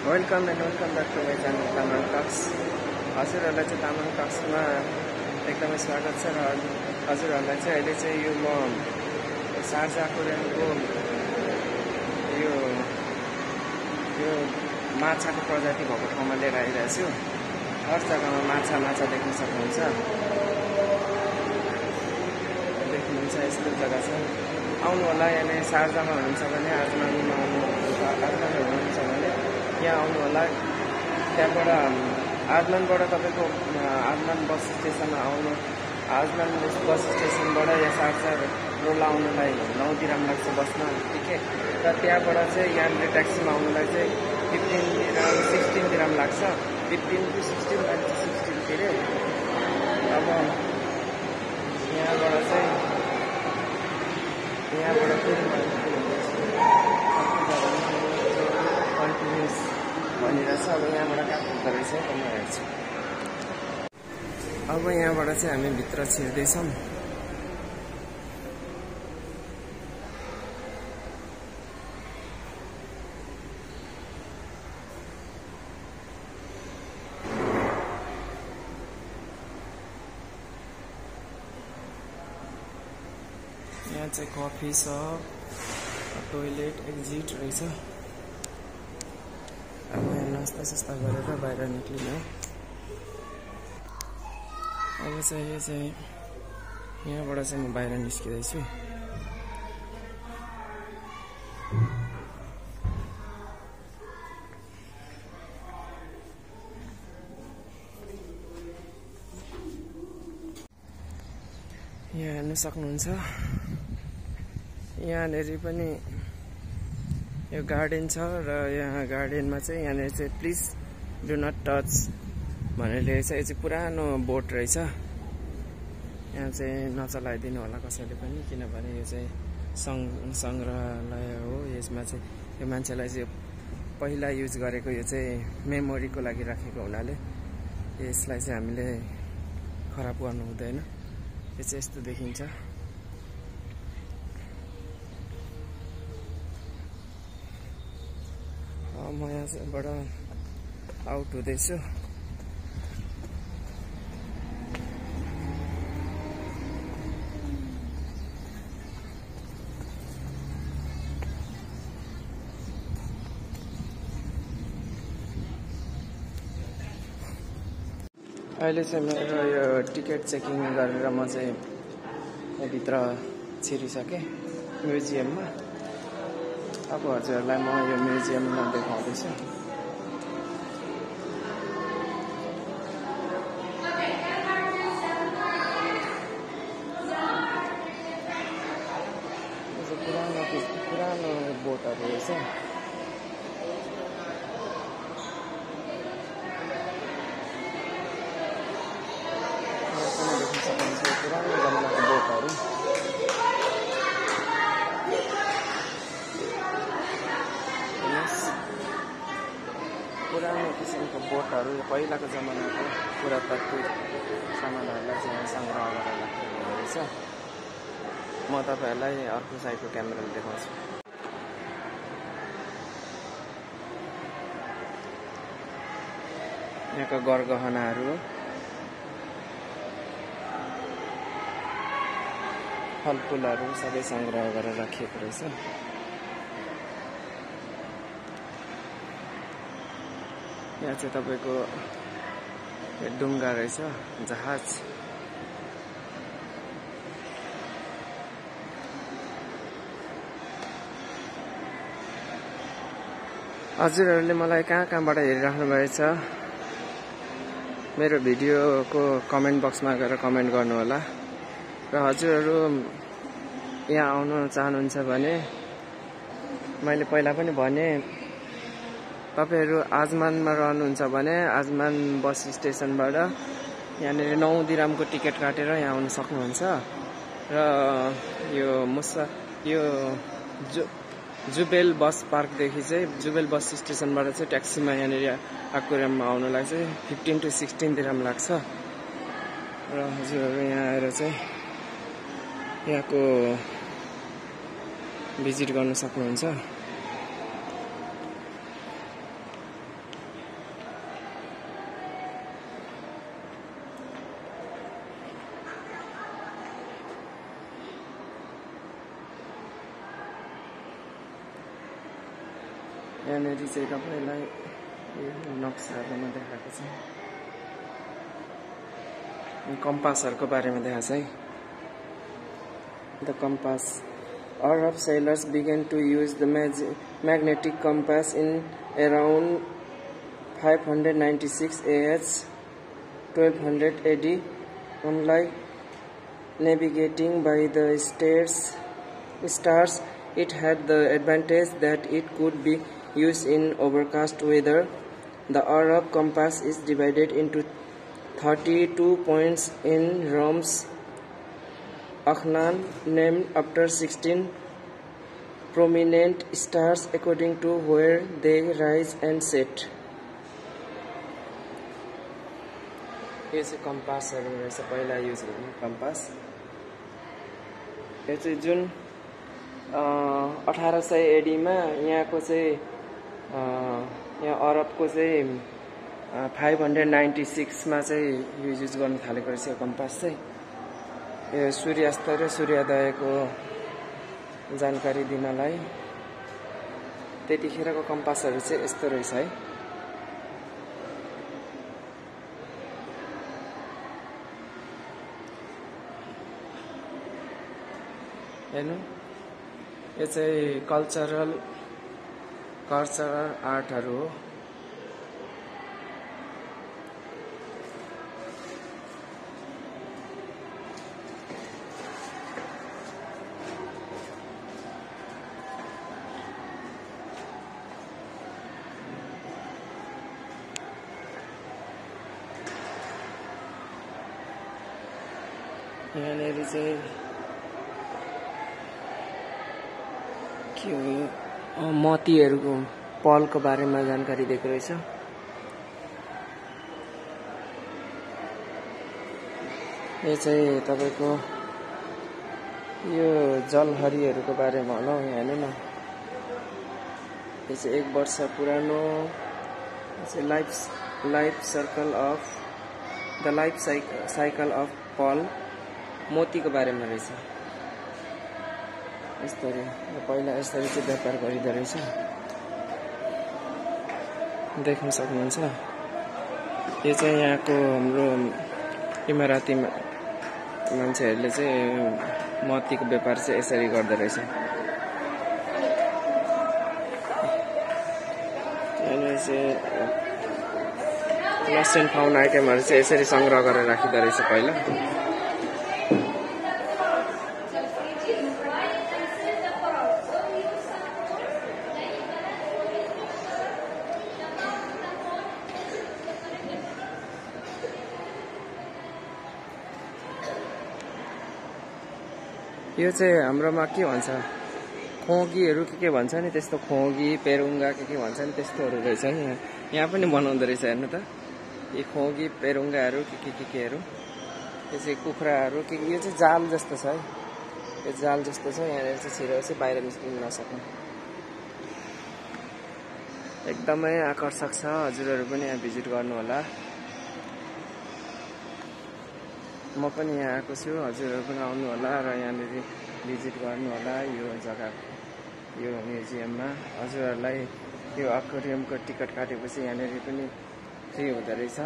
Welcome and welcome back to my channel Tamang talks हजुरहरूलाई चाहिँ तामाङ टक्समा एकदमै स्वागत छ र हजुरहरूलाई चाहिँ अहिले चाहिँ यो म सार्जा कोरियनको यो यो माछाको प्रजाति भएको ठाउँमा लिएर आइरहेको छु हर जग्गामा माछा माछा देख्न सक्नुहुन्छ देख्नुहुन्छ यस्तो जग्गा छ आउनु होला यहाँनिर सार्जामा हुनुहुन्छ भने आउनु आजमानमा हुनुहुन्छ भने यहाँ आउनु होला त्यहाँबाट आजमानबाट तपाईँको आजमान बस स्टेसनमा आउनु। आजमान बस स्टेसनबाट यहाँ सार्जा रोल आउनुलाई नौ दिराम लाग्छ बसमा टिकट र त्यहाँबाट चाहिँ यहाँनिर ट्याक्सीमा आउनुलाई चाहिँ फिफ्टिन दिराम सिक्सटिन दिराम लाग्छ। फिफ्टिन टु सिक्सटिन मान्छे सिक्सटिनतिर अब यहाँबाट चाहिँ यहाँबाट कन्टिन्युस अब यहाँबाट कहाँ पुग्दो रहेछ भित्र यहाँ कफी सप टोइलेट एक्जिट अब सास्ता गरेर बाहिर निक्लिनु अब चाहिँ यो चाहिँ यहाँबाट चाहिँ म बाहिर निस्किँदैछु यहाँ हेर्नु सक्नुहुन्छ यहाँनिर पनि यो गार्डन छ र यहाँ गार्डनमा चाहिँ यहाँनिर चाहिँ प्लिज डु नट टच भनेर लेखेको छ यो चाहिँ पुरानो बोट रहेछ। यहाँ चाहिँ नचलाइदिनु होला कसैले पनि किनभने यो चाहिँ सङ् सङ्ग्रहालय हो। यसमा चाहिँ यो मान्छेलाई चाहिँ पहिला युज गरेको यो चाहिँ मेमोरीको लागि राखेको हुनाले यसलाई चाहिँ हामीले खराब गर्नु हुँदैन। यो चाहिँ यस्तो देखिन्छ म यहाँबाट आउट हुँदैछु। अहिले चाहिँ मेरो यो टिकट चेकिङ गरेर म चाहिँ यहाँभित्र छिरिसकेँ म्युजियममा। अब हजुरहरूलाई म यो म्युजियममा देखाउँदैछु पुरानो पुरानो बोटहरू रहेछ पनि देख्न सक्नुहुन्छ पुरानो जमानाको बोटहरू पुरानो किसिमको बोटहरू पहिलाको जमानाको पुरातात्विक सामानहरूलाई चाहिँ सङ्ग्रह गरेर राखेको रहेछ म तपाईँहरूलाई अर्को साइडको क्यामेराले देखाउँछु। यहाँका गरगहनाहरू। फलफुलहरू सबै सङ्ग्रह गरेर राखिएको रहेछ। यहाँ चाहिँ तपाईँको ढुङ्गा रहेछ जहाज हजुरहरूले मलाई कहाँ कहाँबाट हेरिराख्नु भएछ? मेरो भिडियोको कमेन्ट बक्समा गएर कमेन्ट गर्नुहोला। र हजुरहरू यहाँ आउनु चाहनुहुन्छ भने मैले पहिला पनि भने तपाईँहरू आजमानमा रहनुहुन्छ भने आजमान बस स्टेसनबाट यहाँनिर नौ दिरामको टिकट काटेर यहाँ आउनु सक्नुहुन्छ। र यो मुसा यो जु जुबेल बस पार्कदेखि चाहिँ जुबेल बस स्टेसनबाट चाहिँ ट्याक्सीमा यहाँनिर आकुराममा आउनुलाई चाहिँ फिफ्टिन टु सिक्सटिन दिराम लाग्छ। र हजुरहरू यहाँ आएर चाहिँ यहाँको भिजिट गर्न सक्नुहुन्छ। यहाँनिर चाहिँ तपाईँलाई यो नक्साहरूमा देखाएको छ कम्पासहरूको बारेमा देखाएको छ है the compass Arab sailors began to use the magnetic compass in around 596 AH 1200 AD. Unlike navigating by the stars, stars, it had the advantage that it could be used in overcast weather. The Arab compass is divided into 32 points in Rome's Akhnan, named after 16 prominent stars according to where they rise and set. यो चाहिँ कम्पासहरू रहेछ पहिला use गर्ने compass यो चाहिँ जुन अठार सय एडीमा यहाँको चाहिँ यहाँ अरबको चाहिँ फाइभ हन्ड्रेड नाइन्टी सिक्समा चाहिँ यो युज गर्नु थालेको रहेछ यो कम्पास चाहिँ। यो सूर्यास्त र सूर्योदयको जानकारी दिनलाई त्यतिखेरको कम्पासहरू चाहिँ यस्तो रहेछ है। हेर्नु। यो चाहिँ कल्चरल कल्चरल आर्टहरू। यहाँनिर चाहिँ के हो मतीहरूको पलको बारेमा जानकारी दिएको रहेछ। यो चाहिँ तपाईँको यो जलहरीहरूको बारेमा होला हौ यहाँ हेर्नु न। यो चाहिँ एक वर्ष पुरानो life life circle of the life साइक साइकल अफ पल मोतीको बारेमा रहेछ। यस्तरी पहिला यसरी चाहिँ व्यापार गरिँदो रहेछ। देख्न सक्नुहुन्छ। यो चाहिँ यहाँको हाम्रो इमाराती मान्छेहरूले चाहिँ मोतीको व्यापार चाहिँ यसरी गर्दो रहेछ। चाहिँ लस्ट एन्ड फाउन्ड आइटमहरू चाहिँ यसरी सङ्ग्रह गरेर राखिँदो रहेछ पहिला। यो चाहिँ हाम्रोमा के भन्छ? खोगीहरू के के भन्छ नि त्यस्तो खोगी पेरुङ्गा के के भन्छ नि त्यस्तोहरू रहेछ नि यहाँ। पनि बनाउँदो रहेछ हेर्नु त। यी खोगी पेरुङ्गाहरू के के के केहरू। यो चाहिँ कुखुराहरू के यो चाहिँ जाल जस्तो छ है। यो जाल जस्तो छ यहाँनिर चाहिँ छिरो चाहिँ बाहिर निस्किनु नसक्ने। एकदमै आकर्षक छ। हजुरहरू पनि यहाँ भिजिट गर्नु होला म पनि यहाँ आएको छु। हजुरहरू पनि आउनु होला र यहाँनिर भिजिट गर्नु होला यो जग्गा यो म्युजियममा। हजुरहरूलाई यो अक्वेरियमको टिकट काटेपछि यहाँनिर पनि फ्री हुँदो रहेछ।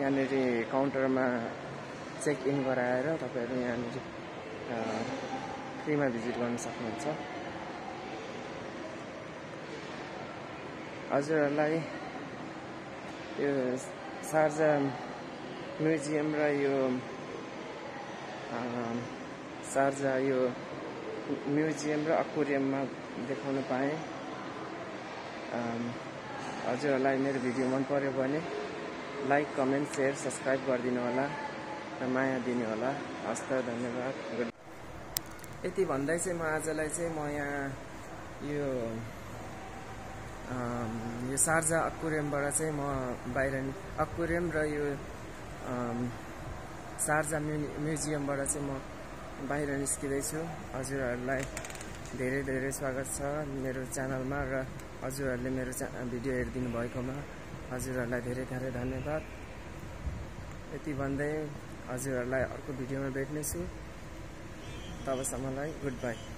यहाँनिर काउन्टरमा चेक इन गराएर तपाईँहरू यहाँनिर फ्रीमा भिजिट गर्न सक्नुहुन्छ। हजुरहरूलाई यो सार्जा म्युजियम र यो सार्जा यो म्युजियम र अक्वेरियममा देखाउन पाएँ। हजुरहरूलाई मेरो भिडियो मन पर्यो भने लाइक कमेन्ट सेयर सब्सक्राइब गरिदिनु होला र माया दिनु होला। हस्त धन्यवाद। यति भन्दै चाहिँ म आजलाई चाहिँ म यहाँ यो यो सार्जा अक्वेरियमबाट चाहिँ म बाहिर अक्वेरियम र यो सार्जा म्यु म्युजियमबाट चाहिँ म बाहिर निस्किँदैछु। हजुरहरूलाई धेरै धेरै स्वागत छ मेरो च्यानलमा र हजुरहरूले मेरो च्या भिडियो हेरिदिनु भएकोमा। हजुरहरूलाई धेरै धेरै धन्यवाद। यति भन्दै हजुरहरूलाई अर्को भिडियोमा भेट्नेछु। तबसम्मलाई गुड बाई।